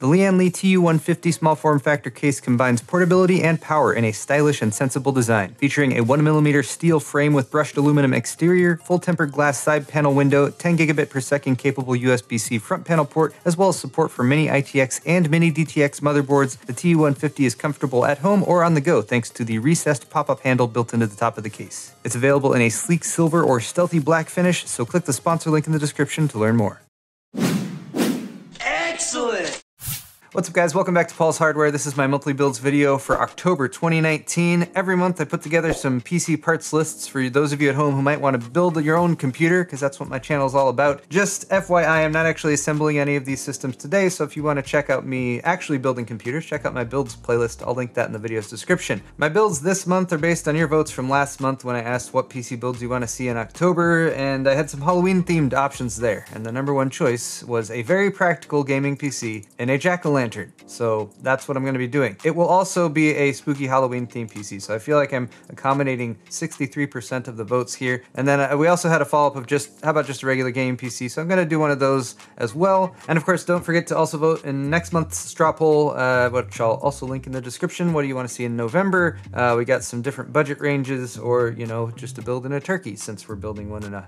The Lian Li TU150 small form factor case combines portability and power in a stylish and sensible design, featuring a 1mm steel frame with brushed aluminum exterior, full tempered glass side panel window, 10 gigabit per second capable USB-C front panel port, as well as support for mini ITX and mini DTX motherboards. The TU150 is comfortable at home or on the go thanks to the recessed pop-up handle built into the top of the case. It's available in a sleek silver or stealthy black finish, so click the sponsor link in the description to learn more. What's up guys, welcome back to Paul's Hardware. This is my monthly builds video for October 2019. Every month I put together some PC parts lists for those of you at home who might want to build your own computer, because that's what my channel is all about. Just FYI, I'm not actually assembling any of these systems today, so if you want to check out me actually building computers, check out my builds playlist. I'll link that in the video's description. My builds this month are based on your votes from last month when I asked what PC builds you want to see in October, and I had some Halloween themed options there. And the number one choice was a very practical gaming PC and a jack-o'-lantern lantern. So that's what I'm going to be doing. It will also be a spooky Halloween themed PC. So I feel like I'm accommodating 63% of the votes here. And then uh, we also had a follow up of just how about just a regular game PC. So I'm going to do one of those as well. And of course, don't forget to also vote in next month's straw poll, uh, which I'll also link in the description. What do you want to see in November? Uh, we got some different budget ranges, or you know, just to build in a turkey since we're building one in a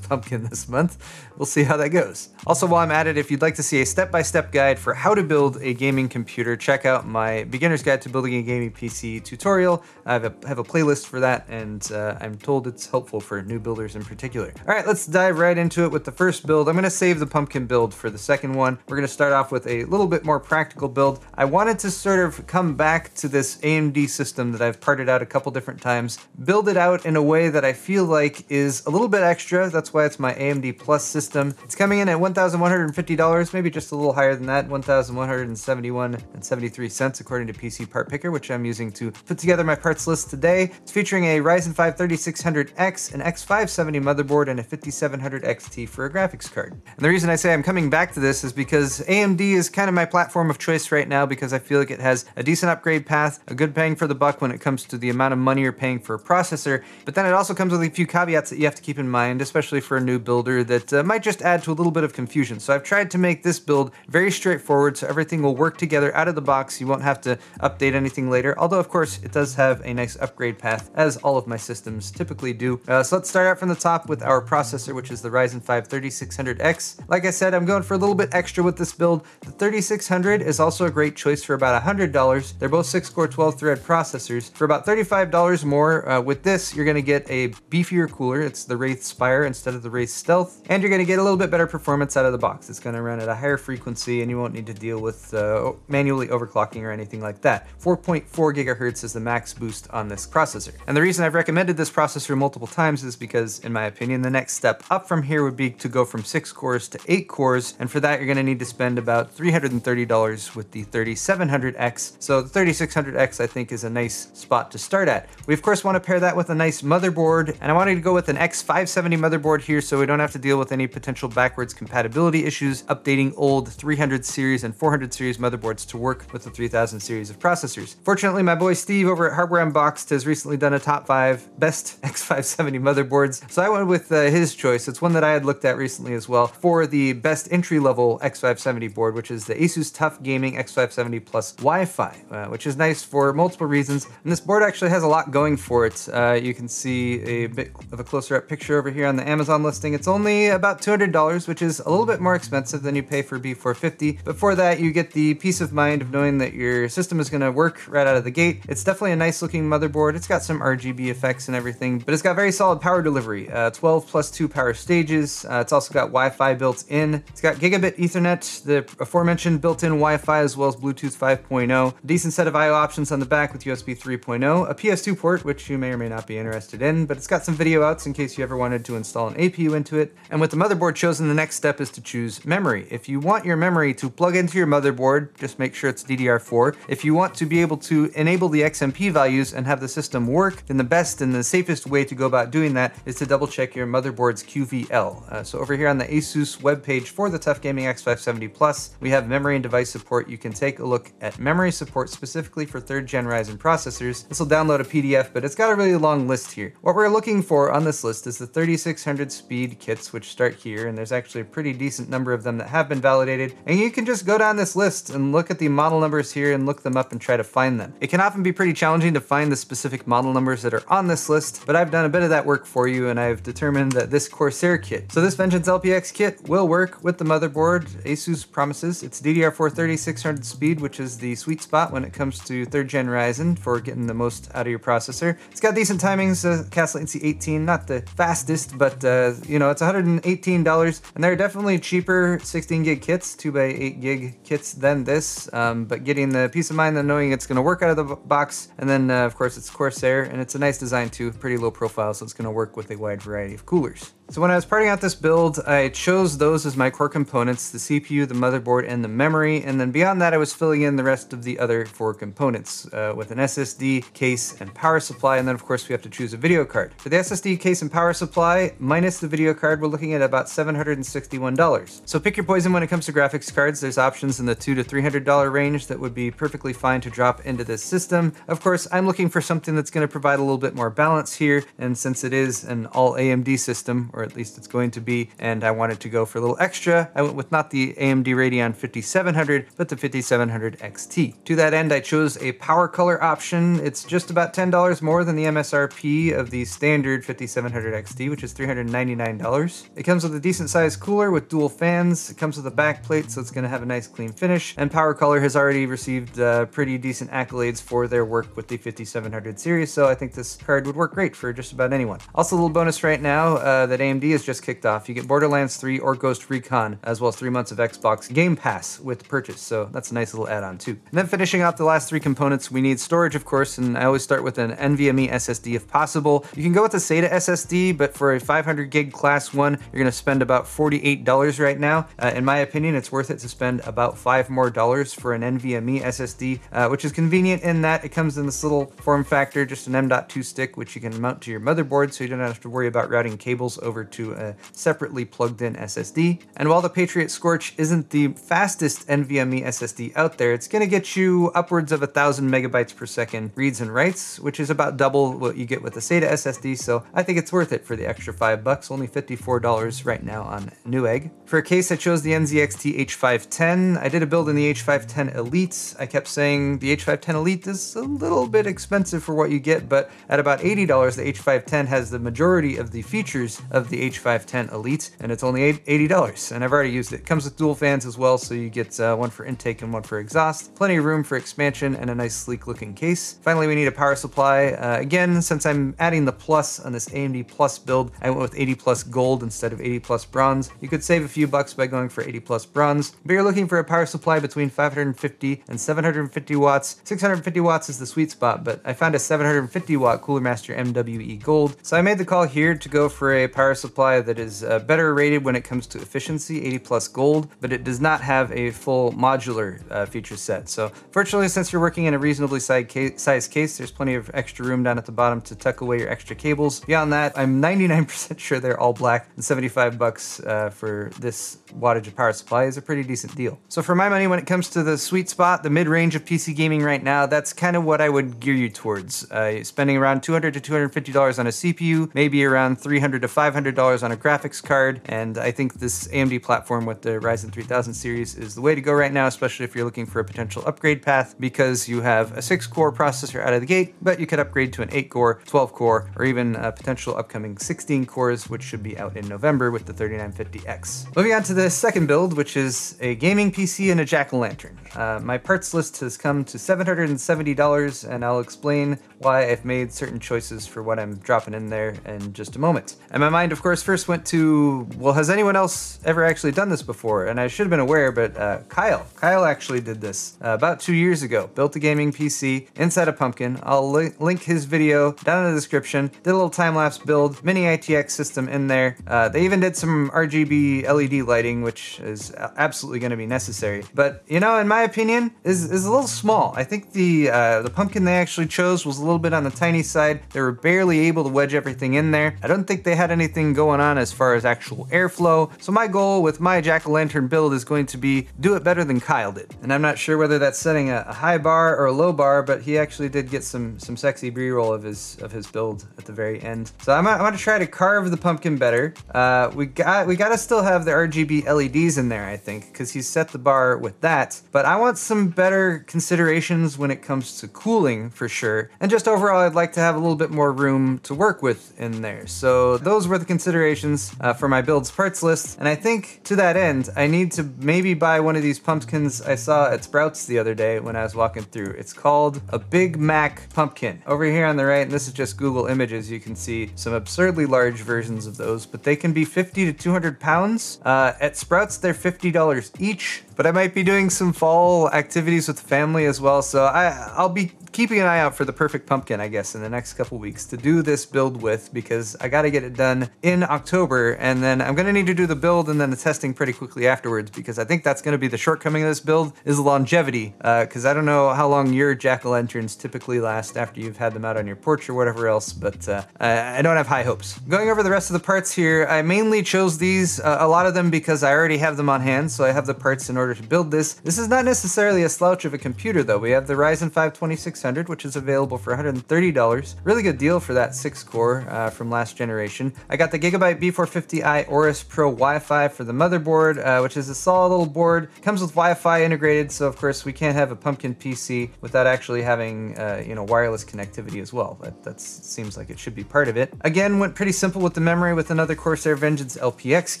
pumpkin this month. We'll see how that goes. Also, while I'm at it, if you'd like to see a step-by-step guide for how to build a gaming computer, check out my beginner's guide to building a gaming PC tutorial. I have a, have a playlist for that, and uh, I'm told it's helpful for new builders in particular. All right, let's dive right into it with the first build. I'm gonna save the pumpkin build for the second one. We're gonna start off with a little bit more practical build. I wanted to sort of come back to this AMD system that I've parted out a couple different times, build it out in a way that I feel like is a little bit extra That's why it's my AMD Plus system. It's coming in at $1,150, maybe just a little higher than that, 1,171 and 73 according to PCPartPicker, which I'm using to put together my parts list today. It's featuring a Ryzen 5 3600X, an X570 motherboard, and a 5700 XT for a graphics card. And the reason I say I'm coming back to this is because AMD is kind of my platform of choice right now because I feel like it has a decent upgrade path, a good bang for the buck when it comes to the amount of money you're paying for a processor, but then it also comes with a few caveats that you have to keep in mind, especially for a new builder, that uh, might just add to a little bit of confusion. So I've tried to make this build very straightforward so everything will work together out of the box. You won't have to update anything later, although of course it does have a nice upgrade path, as all of my systems typically do. Uh, so let's start out from the top with our processor, which is the Ryzen 5 3600X. Like I said, I'm going for a little bit extra with this build. The 3600 is also a great choice for about $100. They're both 6-core 12-thread processors. For about $35 more, uh, with this, you're going to get a beefier cooler. It's the Wraith Spire instead of the Wraith Stealth, and you're going to get a little bit better performance out of the box. It's going to run at a higher frequency, and you won't need to deal with uh, manually overclocking or anything like that. 4.4 gigahertz is the max boost on this processor. And the reason I've recommended this processor multiple times is because, in my opinion, the next step up from here would be to go from 6 cores to 8 cores, and for that you're going to need to spend about $330 with the 3700X. So the 3600X I think is a nice spot to start at. We of course want to pair that with a nice motherboard, and I wanted to go with an X570 motherboard here so we don't have to deal with any potential backwards compatibility issues updating old 300 series and 400 series motherboards to work with the 3000 series of processors. Fortunately, my boy Steve over at Hardware Unboxed has recently done a top 5 best X570 motherboards, so I went with uh, his choice. It's one that I had looked at recently as well for the best entry-level X570 board, which is the Asus TUF Gaming X570 Plus Wi-Fi, uh, which is nice for multiple reasons. And this board actually has a lot going for it. Uh, you can see a bit of a closer-up picture over here on the Amazon listing. It's only about $200, which is a little bit more expensive than you pay for B450. But for that, you get the peace of mind of knowing that your system is going to work right out of the gate. It's definitely a nice looking motherboard. It's got some RGB effects and everything, but it's got very solid power delivery. Uh, 12 plus 2 power stages. Uh, it's also got Wi-Fi built in. It's got gigabit Ethernet, the aforementioned built-in Wi-Fi, as well as Bluetooth 5.0. A decent set of I.O. options on the back with USB 3.0. A PS2 port, which you may or may not be interested in, but it's got some video outs in case you ever wanted to install an APU into it. And with the motherboard chosen, the next step is to choose memory. If you want your memory to plug into your motherboard, just make sure it's DDR4. If you want to be able to enable the XMP values and have the system work, then the best and the safest way to go about doing that is to double check your motherboard's QVL. Uh, so over here on the ASUS webpage for the TUF Gaming X570 Plus, we have memory and device support. You can take a look at memory support specifically for third gen Ryzen processors. This will download a PDF, but it's got a really long list here. What we're looking for on this list is the 3600 speed kits, which start here, and there's actually a pretty decent number of them that have been validated. And you can just go down this list and look at the model numbers here and look them up and try to find them. It can often be pretty challenging to find the specific model numbers that are on this list, but I've done a bit of that work for you and I've determined that this Corsair kit. So this Vengeance LPX kit will work with the motherboard. Asus promises it's DDR4 3600 speed, which is the sweet spot when it comes to third gen Ryzen for getting the most out of your processor. It's got decent timings, uh, CAS latency 18, not the fastest, but uh, you know, it's $118 and there are definitely cheaper 16 gig kits, 2 by 8 gig kits than this, um, but getting the peace of mind of knowing it's going to work out of the box, and then uh, of course it's Corsair, and it's a nice design too, pretty low profile, so it's going to work with a wide variety of coolers. So when I was parting out this build, I chose those as my core components, the CPU, the motherboard, and the memory, and then beyond that I was filling in the rest of the other four components uh, with an SSD, case, and power supply, and then of course we have to choose a video card. For the SSD, case, and power supply, minus the video card, we're looking at about $761. So pick your poison when it comes to graphics cards. There's options in the two to $300 range that would be perfectly fine to drop into this system. Of course, I'm looking for something that's going to provide a little bit more balance here, and since it is an all AMD system, or at least it's going to be, and I wanted to go for a little extra. I went with not the AMD Radeon 5700, but the 5700 XT. To that end, I chose a PowerColor option. It's just about $10 more than the MSRP of the standard 5700 XT, which is $399. It comes with a decent sized cooler with dual fans. It comes with a back plate, so it's going to have a nice clean finish. And PowerColor has already received uh, pretty decent accolades for their work with the 5700 series, so I think this card would work great for just about anyone. Also, a little bonus right now uh, that AMD has just kicked off. You get Borderlands 3 or Ghost Recon, as well as three months of Xbox Game Pass with the purchase. So that's a nice little add-on too. And then finishing off the last three components, we need storage, of course, and I always start with an NVMe SSD if possible. You can go with a SATA SSD, but for a 500 gig class one, you're gonna spend about $48 right now. Uh, in my opinion, it's worth it to spend about five more dollars for an NVMe SSD, uh, which is convenient in that it comes in this little form factor, just an M.2 stick, which you can mount to your motherboard, so you don't have to worry about routing cables over to a separately plugged in SSD. And while the Patriot Scorch isn't the fastest NVMe SSD out there, it's gonna get you upwards of a thousand megabytes per second reads and writes, which is about double what you get with a SATA SSD. So I think it's worth it for the extra five bucks, only $54 right now on Newegg. For a case, I chose the NZXT H510. I did a build in the H510 Elite. I kept saying the H510 Elite is a little bit expensive for what you get, but at about $80, the H510 has the majority of the features of the H510 Elite, and it's only $80. And I've already used it. it comes with dual fans as well, so you get uh, one for intake and one for exhaust. Plenty of room for expansion and a nice sleek looking case. Finally, we need a power supply. Uh, again, since I'm adding the plus on this AMD Plus build, I went with 80 plus gold instead of 80 plus bronze. You could save a few bucks by going for 80 plus bronze, but you're looking for a power supply between 550 and 750 watts. 650 watts is the sweet spot, but I found a 750 watt Cooler Master MWE Gold. So I made the call here to go for a power supply that is uh, better rated when it comes to efficiency, 80 plus gold, but it does not have a full modular uh, feature set. So fortunately, since you're working in a reasonably sized case, there's plenty of extra room down at the bottom to tuck away your extra cables. Beyond that, I'm 99% sure they're all black, and 75 bucks uh, for this wattage of power supply is a pretty decent deal. So for my money, when it comes to the sweet spot, the mid-range of PC gaming right now, that's kind of what I would gear you towards. Uh, spending around 200 to 250 dollars on a CPU, maybe around 300 to 500 dollars on a graphics card, and I think this AMD platform with the Ryzen 3000 series is the way to go right now, especially if you're looking for a potential upgrade path because you have a 6-core processor out of the gate, but you could upgrade to an 8-core, 12-core, or even a potential upcoming 16 cores, which should be out in November with the 3950X. Moving on to the second build, which is a gaming PC and a jack-o'-lantern. Uh, my parts list has come to $770, and I'll explain why I've made certain choices for what I'm dropping in there in just a moment. And my mind, of course, first went to, well, has anyone else ever actually done this before? And I should have been aware, but uh, Kyle. Kyle actually did this uh, about two years ago. Built a gaming PC inside a pumpkin. I'll li link his video down in the description. Did a little time-lapse build, mini ITX system in there. Uh, they even did some RGB LED lighting, which is absolutely going to be necessary. But, you know, in my opinion, is, is a little small. I think the, uh, the pumpkin they actually chose was a little bit on the tiny side. They were barely able to wedge everything in there. I don't think they had anything anything going on as far as actual airflow. So my goal with my jack-o'-lantern build is going to be do it better than Kyle did. And I'm not sure whether that's setting a, high bar or a low bar, but he actually did get some some sexy b-roll of his of his build at the very end. So I'm, I'm gonna try to carve the pumpkin better. Uh, we got we gotta still have the RGB LEDs in there, I think, because he's set the bar with that. But I want some better considerations when it comes to cooling for sure. And just overall, I'd like to have a little bit more room to work with in there. So those were the considerations uh, for my builds parts list. And I think to that end, I need to maybe buy one of these pumpkins I saw at Sprouts the other day when I was walking through. It's called a Big Max pumpkin. Over here on the right, and this is just Google Images, you can see some absurdly large versions of those, but they can be 50 to 200 pounds. Uh, at Sprouts, they're $50 each but I might be doing some fall activities with the family as well. So I, I'll be keeping an eye out for the perfect pumpkin, I guess, in the next couple weeks to do this build with because I got to get it done in October. And then I'm to need to do the build and then the testing pretty quickly afterwards because I think that's to be the shortcoming of this build is longevity. Because uh, I don't know how long your jack-o'-lanterns typically last after you've had them out on your porch or whatever else, but uh, I don't have high hopes. Going over the rest of the parts here, I mainly chose these, uh, a lot of them because I already have them on hand. So I have the parts in order to build this. This is not necessarily a slouch of a computer though. We have the Ryzen 5 2600, which is available for $130. Really good deal for that 6 core uh, from last generation. I got the Gigabyte B450i Aorus Pro Wi-Fi for the motherboard, uh, which is a solid little board. Comes with Wi-Fi integrated, so of course we can't have a Pumpkin PC without actually having uh, you know wireless connectivity as well. That that seems like it should be part of it. Again, went pretty simple with the memory with another Corsair Vengeance LPX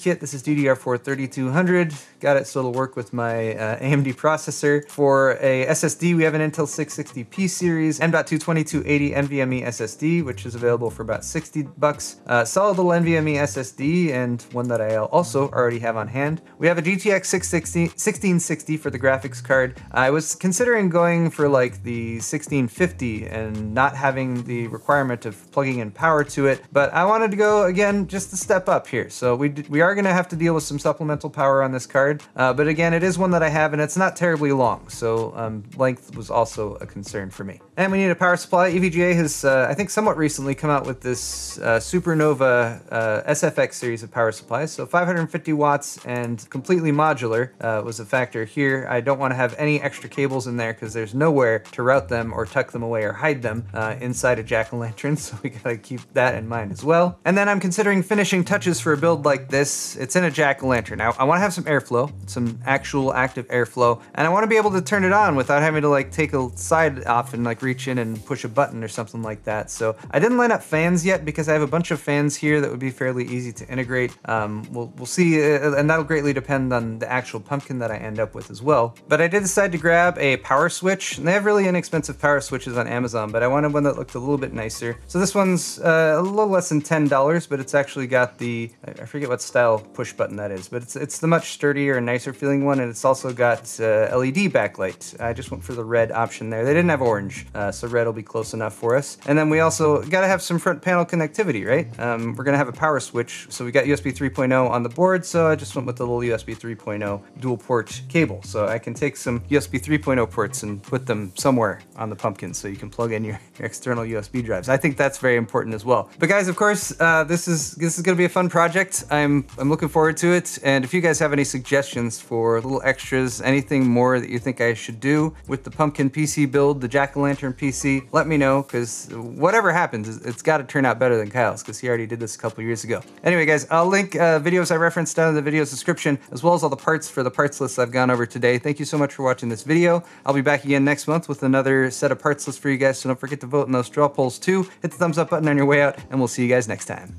kit. This is DDR4 3200. Got it so it'll work with my uh, AMD processor. For a SSD, we have an Intel 660p series, M.2 2280 NVMe SSD, which is available for about 60 bucks. Uh, solid little NVMe SSD and one that I also already have on hand. We have a GTX 660, 1660 for the graphics card. I was considering going for like the 1650 and not having the requirement of plugging in power to it, but I wanted to go again just a step up here. So we, we are gonna have to deal with some supplemental power on this card card. Uh, but again, it is one that I have and it's not terribly long, so um, length was also a concern for me. And we need a power supply. EVGA has, uh, I think, somewhat recently come out with this uh, Supernova uh, SFX series of power supplies. So 550 watts and completely modular uh, was a factor here. I don't want to have any extra cables in there because there's nowhere to route them or tuck them away or hide them uh, inside a jack-o'-lantern. So we gotta keep that in mind as well. And then I'm considering finishing touches for a build like this. It's in a jack-o'-lantern. Now I want to have some airflow, some actual active airflow, and I want to be able to turn it on without having to like take a side off and like reach in and push a button or something like that. So I didn't line up fans yet because I have a bunch of fans here that would be fairly easy to integrate. Um, we'll, we'll see, uh, and that'll greatly depend on the actual pumpkin that I end up with as well. But I did decide to grab a power switch, and they have really inexpensive power switches on Amazon, but I wanted one that looked a little bit nicer. So this one's uh, a little less than $10, but it's actually got the, I forget what style push button that is, but it's, it's the much sturdier and nicer feeling one, and it's also got uh, LED backlight. I just went for the red option there. They didn't have orange, uh, so red will be close enough for us. And then we also got to have some front panel connectivity, right? Um, we're gonna have a power switch, so we got USB 3.0 on the board, so I just went with the little USB 3.0 dual port cable. So I can take some USB 3.0 ports and put them somewhere on the pumpkin so you can plug in your, your external USB drives. I think that's very important as well. But guys, of course, uh, this is this is gonna be a fun project. I'm I'm looking forward to it. And if you guys have any suggestions for little extras, anything more that you think I should do with the pumpkin PC build, the jack-o'-lantern PC, let me know because whatever happens, it's got to turn out better than Kyle's because he already did this a couple years ago. Anyway, guys, I'll link uh, videos I referenced down in the video's description as well as all the parts for the parts list I've gone over today. Thank you so much for watching this video. I'll be back again next month with another set of parts list for you guys, so don't forget to vote in those straw polls too. Hit the thumbs up button on your way out, and we'll see you guys next time.